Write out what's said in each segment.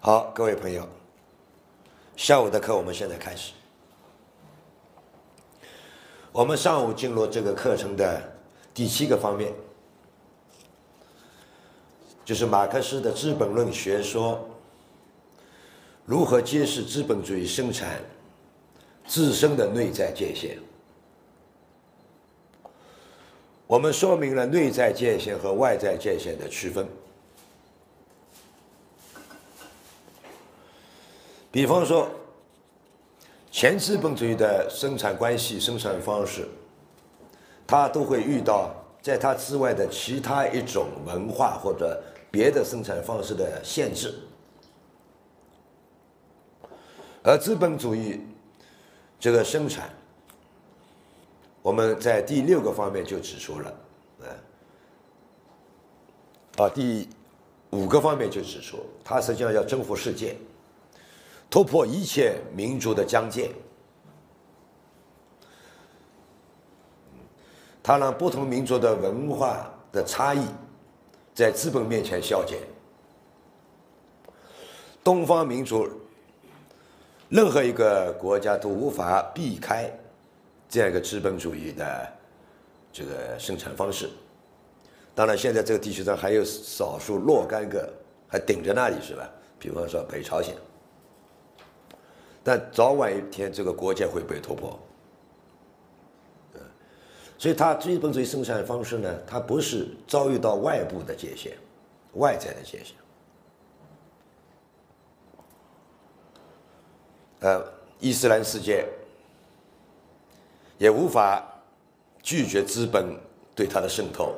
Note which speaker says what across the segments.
Speaker 1: 好，各位朋友，下午的课我们现在开始。我们上午进入这个课程的第七个方面，就是马克思的《资本论》学说如何揭示资本主义生产自身的内在界限。我们说明了内在界限和外在界限的区分。比方说，前资本主义的生产关系、生产方式，它都会遇到在它之外的其他一种文化或者别的生产方式的限制，而资本主义这个生产，我们在第六个方面就指出了，啊，第五个方面就指出，它实际上要征服世界。突破一切民族的疆界，它让不同民族的文化的差异在资本面前消减。东方民族任何一个国家都无法避开这样一个资本主义的这个生产方式。当然，现在这个地区上还有少数若干个还顶着那里，是吧？比方说北朝鲜。但早晚一天，这个国界会被突破。所以它资本主义生产方式呢，它不是遭遇到外部的界限、外在的界限。呃，伊斯兰世界也无法拒绝资本对它的渗透，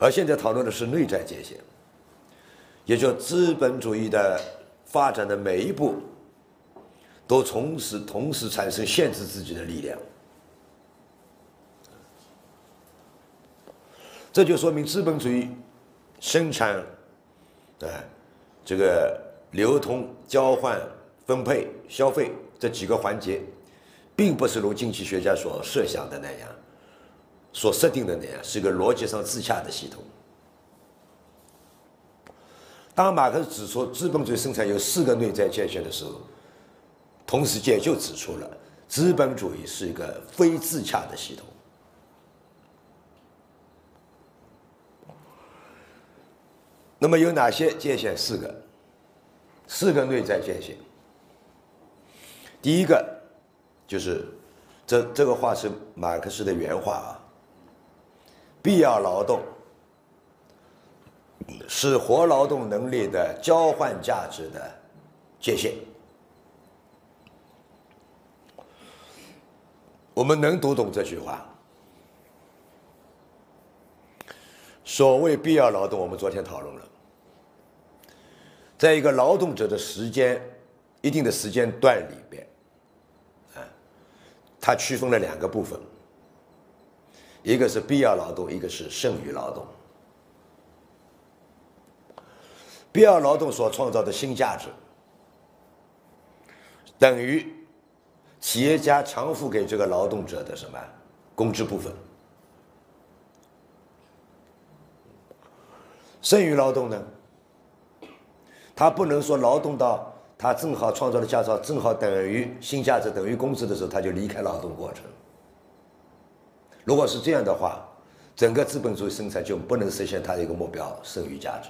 Speaker 1: 而现在讨论的是内在界限，也就资本主义的。发展的每一步，都同时同时产生限制自己的力量，这就说明资本主义生产，啊，这个流通、交换、分配、消费这几个环节，并不是如经济学家所设想的那样，所设定的那样，是一个逻辑上自洽的系统。当马克思指出资本主义生产有四个内在界限的时候，同时间就指出了资本主义是一个非自洽的系统。那么有哪些界限？四个，四个内在界限。第一个就是这这个话是马克思的原话啊，必要劳动。是活劳动能力的交换价值的界限。我们能读懂这句话。所谓必要劳动，我们昨天讨论了，在一个劳动者的时间一定的时间段里边，啊，它区分了两个部分，一个是必要劳动，一个是剩余劳动。必要劳动所创造的新价值，等于企业家偿付给这个劳动者的什么工资部分。剩余劳动呢？他不能说劳动到他正好创造的价值正好等于新价值等于工资的时候，他就离开劳动过程。如果是这样的话，整个资本主义生产就不能实现它的一个目标——剩余价值。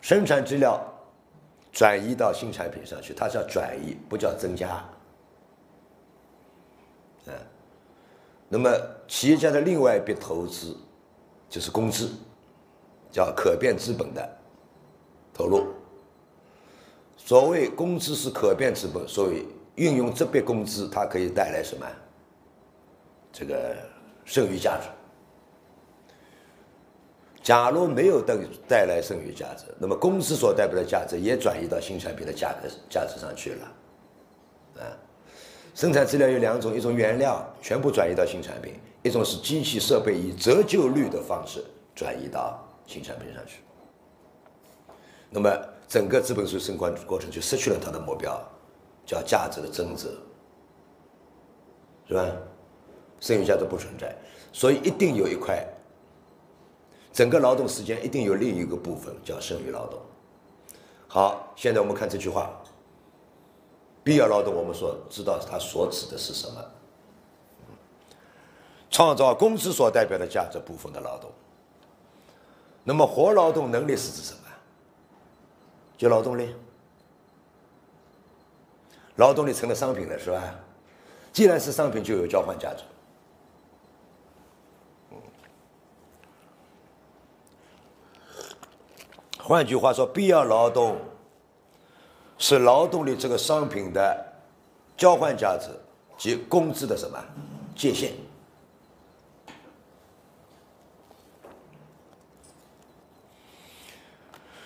Speaker 1: 生产资料转移到新产品上去，它叫转移，不叫增加。嗯，那么企业家的另外一笔投资就是工资，叫可变资本的投入。所谓工资是可变资本，所以运用这笔工资，它可以带来什么？这个剩余价值。假如没有带带来剩余价值，那么公司所代表的价值也转移到新产品的价格价值上去了，啊，生产资料有两种，一种原料全部转移到新产品，一种是机器设备以折旧率的方式转移到新产品上去。那么整个资本主义生产过程就失去了它的目标，叫价值的增值，是吧？剩余价值不存在，所以一定有一块。整个劳动时间一定有另一个部分叫剩余劳动。好，现在我们看这句话，必要劳动，我们说知道它所指的是什么？创造工资所代表的价值部分的劳动。那么活劳动能力是指什么？就劳动力。劳动力成了商品了，是吧？既然是商品，就有交换价值。换句话说，必要劳动是劳动力这个商品的交换价值及工资的什么界限？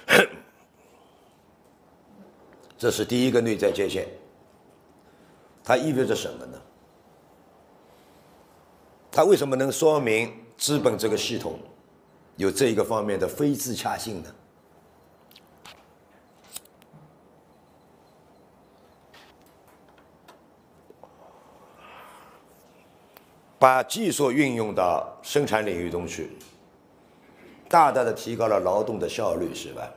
Speaker 1: 这是第一个内在界限。它意味着什么呢？它为什么能说明资本这个系统有这一个方面的非自洽性呢？把技术运用到生产领域中去，大大的提高了劳动的效率，是吧？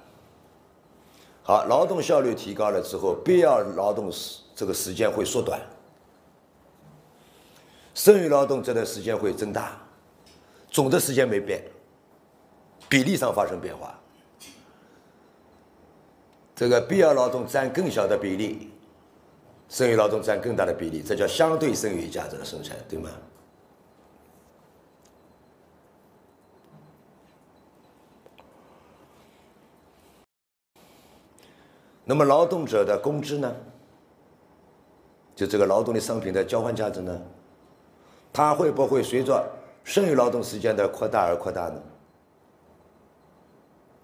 Speaker 1: 好，劳动效率提高了之后，必要劳动时这个时间会缩短，剩余劳动这段时间会增大，总的时间没变，比例上发生变化，这个必要劳动占更小的比例，剩余劳动占更大的比例，这叫相对剩余价值的生产，对吗？那么劳动者的工资呢？就这个劳动力商品的交换价值呢？它会不会随着剩余劳动时间的扩大而扩大呢？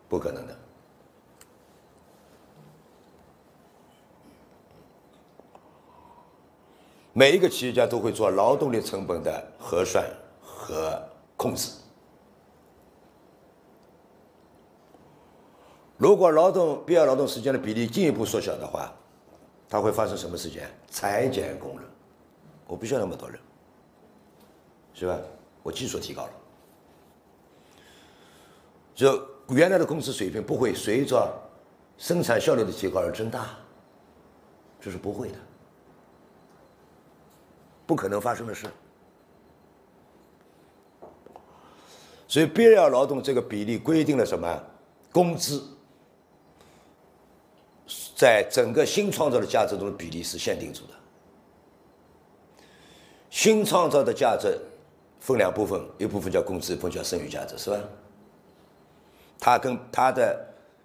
Speaker 1: 不可能的。每一个企业家都会做劳动力成本的核算和控制。如果劳动必要劳动时间的比例进一步缩小的话，它会发生什么事情？裁减工人，我不需要那么多人，是吧？我技术提高了，就原来的工资水平不会随着生产效率的提高而增大，这是不会的，不可能发生的事。所以必要劳动这个比例规定了什么？工资。在整个新创造的价值中的比例是限定住的。新创造的价值分两部分，一部分叫工资，一部分叫剩余价值，是吧？它跟它的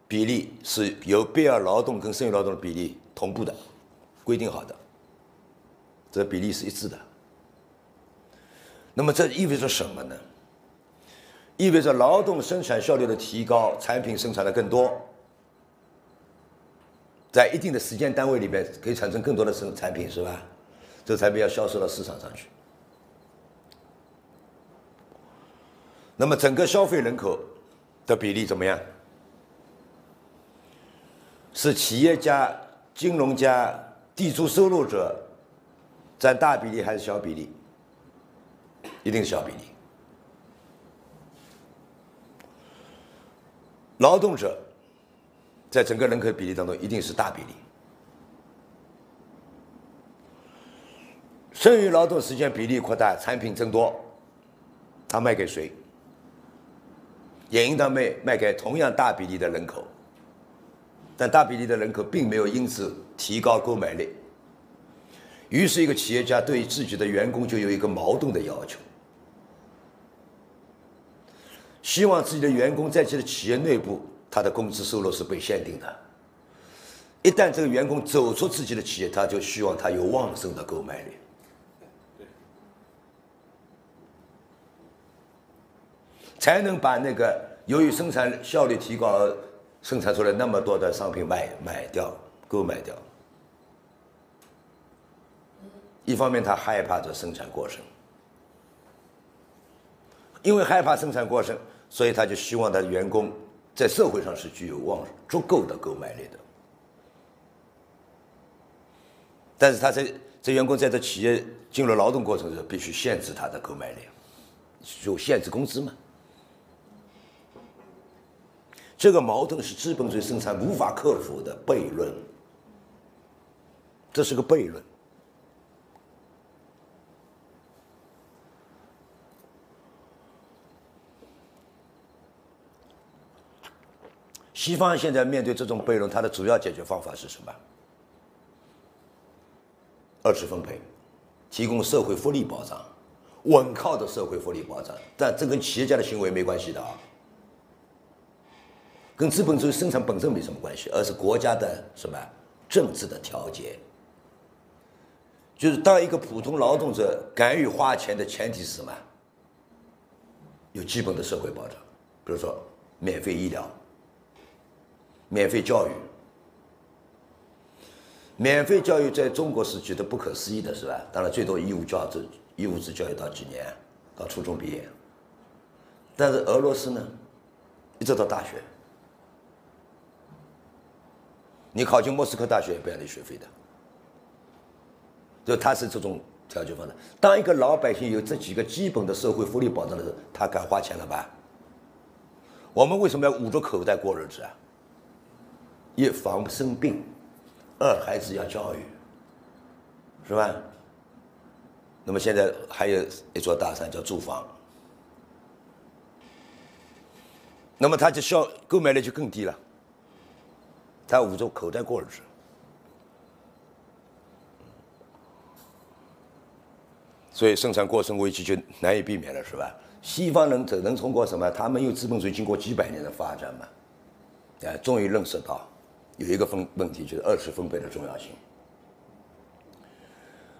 Speaker 1: 比例是由必要劳动跟剩余劳动的比例同步的，规定好的，这比例是一致的。那么这意味着什么呢？意味着劳动生产效率的提高，产品生产的更多。在一定的时间单位里边，可以产生更多的生产品，是吧？这个产品要销售到市场上去。那么整个消费人口的比例怎么样？是企业家、金融家、地主收入者占大比例还是小比例？一定是小比例。劳动者。在整个人口比例当中，一定是大比例。剩余劳动时间比例扩大，产品增多，他卖给谁？也应当卖卖给同样大比例的人口。但大比例的人口并没有因此提高购买力。于是，一个企业家对自己的员工就有一个矛盾的要求：希望自己的员工在自己的企业内部。他的工资收入是被限定的。一旦这个员工走出自己的企业，他就希望他有旺盛的购买力，才能把那个由于生产效率提高而生产出来那么多的商品卖买掉、购买掉。一方面，他害怕着生产过剩，因为害怕生产过剩，所以他就希望他的员工。在社会上是具有望足够的购买力的，但是他在这员工在这企业进入劳动过程中，必须限制他的购买力，就限制工资嘛。这个矛盾是资本主义生产无法克服的悖论，这是个悖论。西方现在面对这种悖论，它的主要解决方法是什么？二次分配，提供社会福利保障，稳靠的社会福利保障，但这跟企业家的行为没关系的啊，跟资本主义生产本身没什么关系，而是国家的什么政治的调节。就是当一个普通劳动者敢于花钱的前提是什么？有基本的社会保障，比如说免费医疗。免费教育，免费教育在中国是觉得不可思议的，是吧？当然，最多义务教育，义务制教育到几年，到初中毕业。但是俄罗斯呢，一直到大学，你考进莫斯科大学也不要你学费的，就他是这种条件方式。当一个老百姓有这几个基本的社会福利保障的时候，他敢花钱了吧？我们为什么要捂着口袋过日子啊？一防生病，二孩子要教育，是吧？那么现在还有一座大山叫住房，那么他就消购买力就更低了，他捂着口袋过日子，所以生产过剩危机就难以避免了，是吧？西方人只能通过什么？他们用资本主义经过几百年的发展嘛，哎，终于认识到。有一个分问题，就是二次分配的重要性。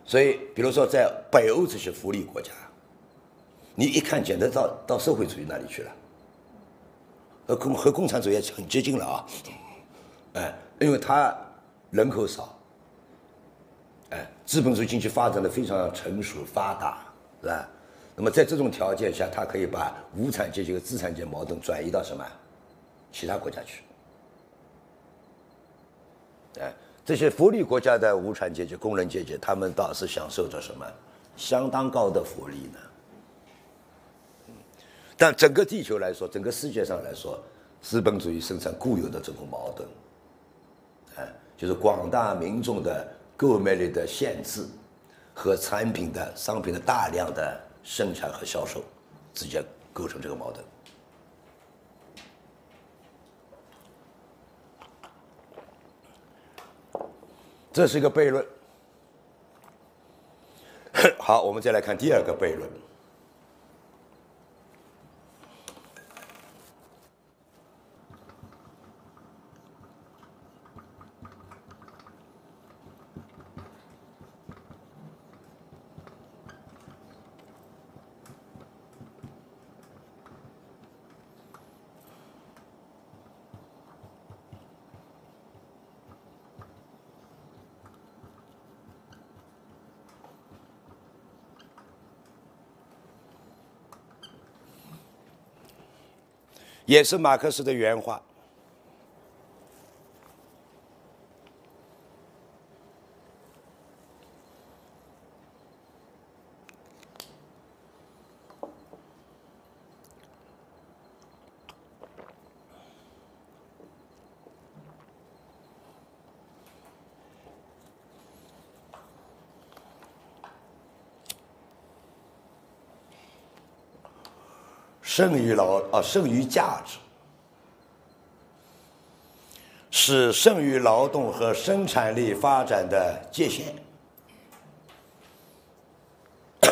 Speaker 1: 所以，比如说在北欧这些福利国家，你一看简直到到社会主义那里去了，和共和共产主义很接近了啊！哎，因为它人口少，哎，资本主义经济发展的非常成熟发达，是吧？那么在这种条件下，它可以把无产阶级和资产阶级矛盾转移到什么其他国家去？哎，这些福利国家的无产阶级、工人阶级，他们倒是享受着什么相当高的福利呢？但整个地球来说，整个世界上来说，资本主义生产固有的这种矛盾，哎，就是广大民众的购买力的限制和产品的、商品的大量的生产和销售，之间构成这个矛盾。这是一个悖论。好，我们再来看第二个悖论。也是马克思的原话。剩余劳啊，剩余价值是剩余劳动和生产力发展的界限。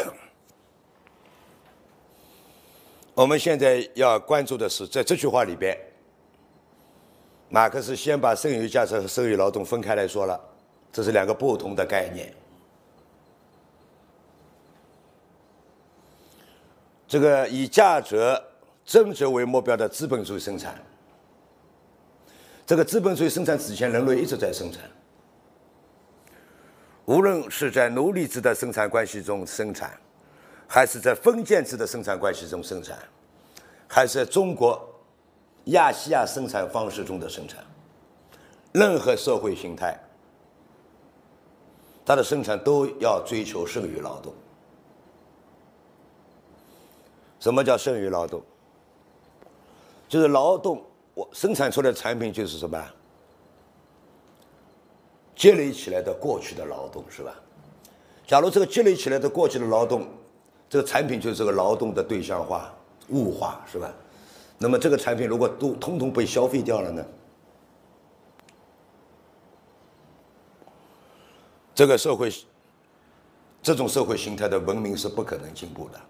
Speaker 1: 我们现在要关注的是，在这句话里边，马克思先把剩余价值和剩余劳动分开来说了，这是两个不同的概念。这个以价值增值为目标的资本主义生产，这个资本主义生产之前，人类一直在生产，无论是在奴隶制的生产关系中生产，还是在封建制的生产关系中生产，还是在中国亚细亚生产方式中的生产，任何社会形态，它的生产都要追求剩余劳动。什么叫剩余劳动？就是劳动我生产出来产品就是什么？积累起来的过去的劳动是吧？假如这个积累起来的过去的劳动，这个产品就是这个劳动的对象化、物化是吧？那么这个产品如果都通通被消费掉了呢？这个社会，这种社会形态的文明是不可能进步的。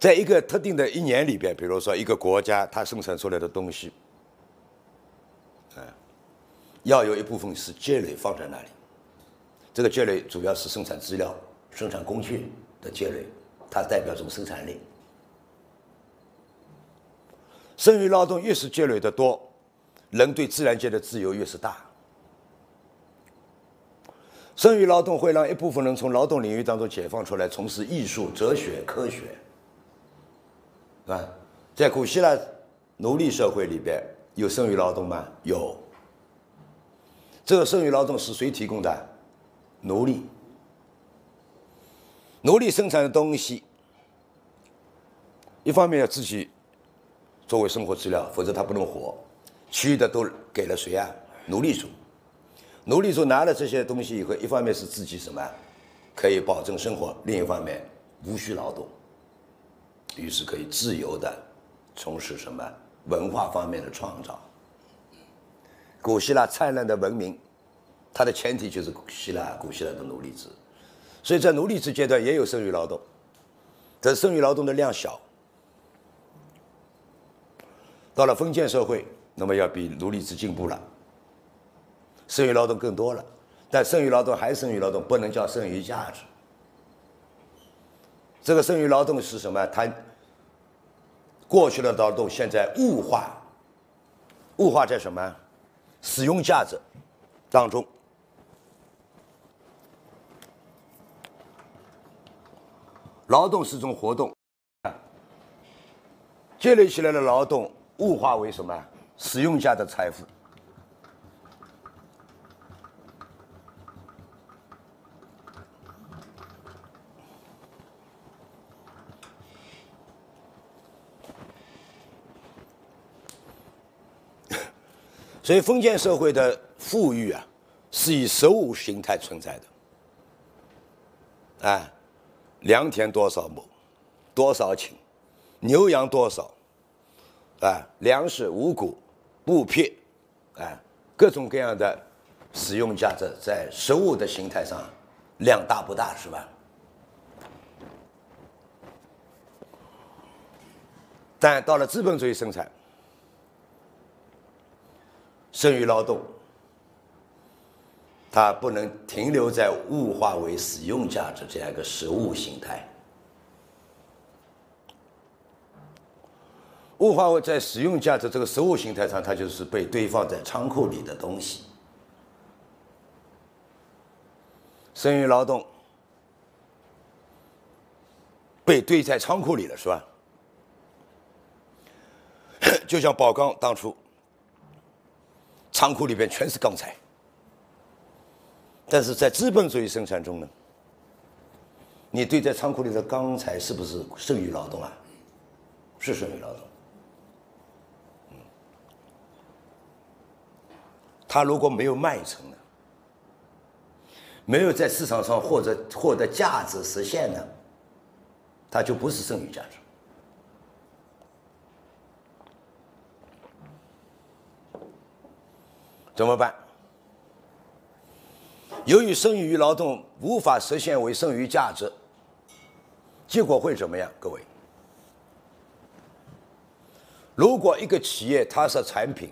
Speaker 1: 在一个特定的一年里边，比如说一个国家它生产出来的东西。要有一部分是积累放在那里，这个积累主要是生产资料、生产工具的积累，它代表这种生产力。剩余劳动越是积累的多，人对自然界的自由越是大。剩余劳动会让一部分人从劳动领域当中解放出来，从事艺术、哲学、科学，啊，在古希腊奴隶社会里边有剩余劳动吗？有。这个剩余劳动是谁提供的？奴隶。奴隶生产的东西，一方面要自己作为生活资料，否则他不能活；其余的都给了谁啊？奴隶主。奴隶主拿了这些东西以后，一方面是自己什么可以保证生活，另一方面无需劳动，于是可以自由的从事什么文化方面的创造。古希腊灿烂的文明，它的前提就是希腊古希腊的奴隶制，所以在奴隶制阶段也有剩余劳动，但剩余劳动的量小。到了封建社会，那么要比奴隶制进步了，剩余劳动更多了，但剩余劳动还剩余劳动，不能叫剩余价值。这个剩余劳动是什么？它过去的劳动现在物化，物化在什么？使用价值当中，劳动是种活动，积累起来的劳动物化为什么？使用价的财富。所以封建社会的富裕啊，是以实物形态存在的。啊，良田多少亩，多少顷，牛羊多少，啊，粮食、五谷、布匹，啊，各种各样的使用价值在实物的形态上量大不大是吧？但到了资本主义生产。剩余劳动，它不能停留在物化为使用价值这样一个实物形态。物化为在使用价值这个实物形态上，它就是被堆放在仓库里的东西。剩余劳动被堆在仓库里了，是吧？就像宝钢当初。仓库里边全是钢材，但是在资本主义生产中呢，你对在仓库里的钢材是不是剩余劳动啊？是剩余劳动。嗯，他如果没有卖成呢，没有在市场上获得获得价值实现呢，它就不是剩余价值。怎么办？由于剩余劳动无法实现为剩余价值，结果会怎么样？各位，如果一个企业它是产品，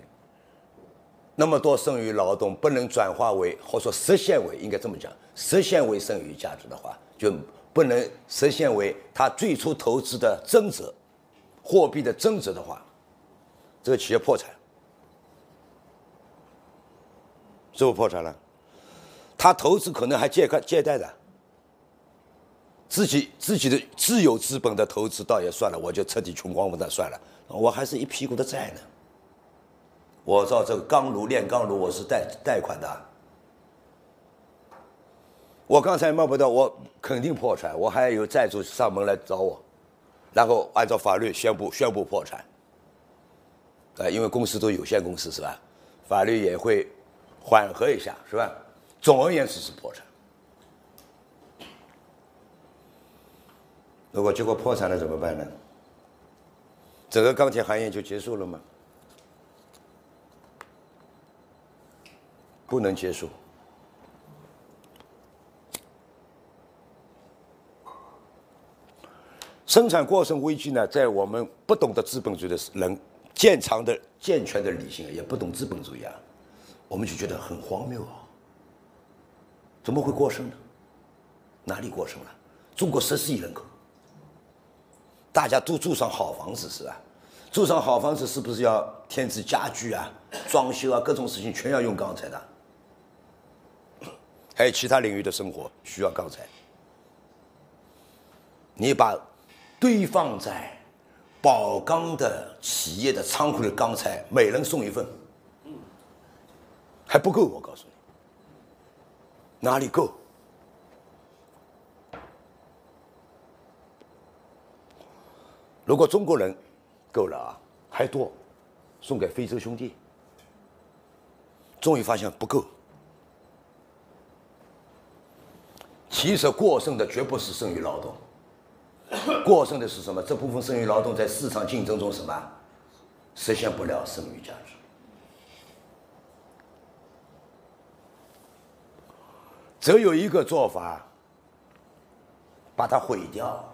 Speaker 1: 那么多剩余劳动不能转化为或者说实现为，应该这么讲，实现为剩余价值的话，就不能实现为它最初投资的增值，货币的增值的话，这个企业破产。是不破产了？他投资可能还借款借贷的，自己自己的自有资本的投资倒也算了，我就彻底穷光蛋，算了，我还是一屁股的债呢。我造这个钢炉炼钢炉，我是贷贷款的。我刚才摸不到，我肯定破产，我还有债主上门来找我，然后按照法律宣布宣布破产。呃，因为公司都有限公司是吧？法律也会缓和一下是吧？总而言之是破产。如果结果破产了怎么办呢？整个钢铁行业就结束了吗？不能结束。生产过剩危机呢，在我们不懂得资本主义的人。健长的、健全的理性也不懂资本主义啊，我们就觉得很荒谬啊！怎么会过剩呢？哪里过剩了？中国十四亿人口，大家都住上好房子是吧？住上好房子是不是要添置家具啊、装修啊，各种事情全要用钢材的？还有其他领域的生活需要钢材，你把堆放在。宝钢的企业的仓库的钢材，每人送一份，还不够。我告诉你，哪里够？如果中国人够了啊，还多，送给非洲兄弟。终于发现不够。其实过剩的绝不是剩余劳动。过剩的是什么？这部分剩余劳动在市场竞争中什么实现不了剩余价值？则有一个做法，把它毁掉。